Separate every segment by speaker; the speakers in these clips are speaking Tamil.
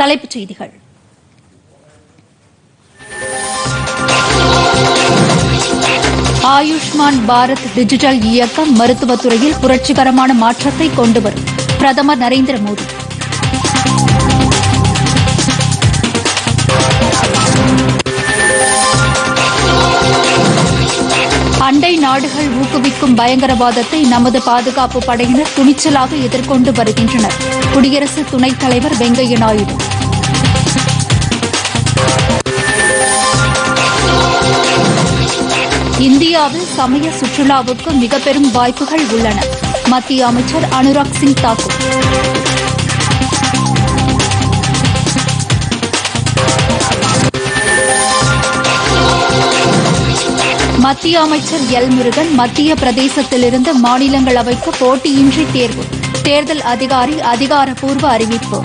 Speaker 1: தலைப்புச் செய்திகள். ஆயுஷ்மான் பாரத் டிஜிட்டல் இயக்கம் மருத்துவத்துறையில் புரட்சிகரமான மாற்றத்தை கொண்டுவரும். பிரதமர் நரேந்திர மோடி. அண்டை நாடுகள் ஊக்குவிக்கும் பயங்கரவாதத்தை நமது பாதுகாப்பு படையினர் துணிச்சலாக எதிர்கொண்டு வருகின்றனர். குடியரசு துணைத் தலைவர் வெங்கையா நாயுடு. இந்தியாவில் சமய சுற்றுலாவுக்கு மிக பெரும் வாய்ப்புகள் உள்ளன. மத்திய அமைச்சர் அனுராக் சிங் தாக்கூர். மத்திய அமைச்சர் எல் முருகன் மத்திய பிரதேசத்திலிருந்து மாநிலங்களவைக்கு போட்டியின்றி தேர்வு. தேர்தல் அதிகாரி அதிகாரப்பூர்வ அறிவிப்பு.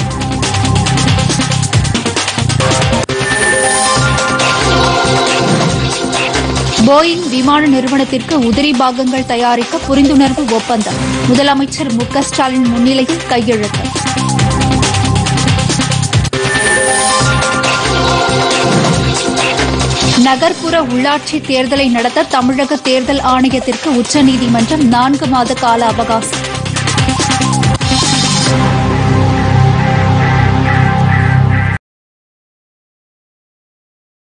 Speaker 1: போயிங் விமான நிறுவனத்திற்கு உதிரி பாகங்கள் தயாரிக்க புரிந்துணர்வு ஒப்பந்தம். முதலமைச்சர் மு க ஸ்டாலின் முன்னிலையில் கையெழுத்து. நகர்ப்புற உள்ளாட்சி தேர்தலை நடத்த தமிழக தேர்தல் ஆணையத்திற்கு உச்சநீதிமன்றம் நான்கு மாத கால அவகாசம்.